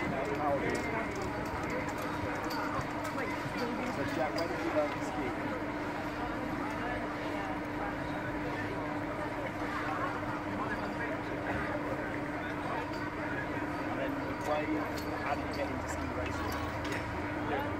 How are you? Get into ski racing? Where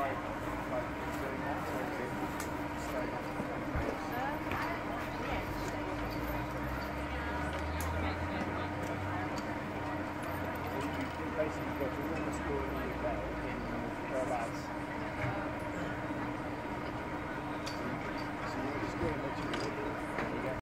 Right.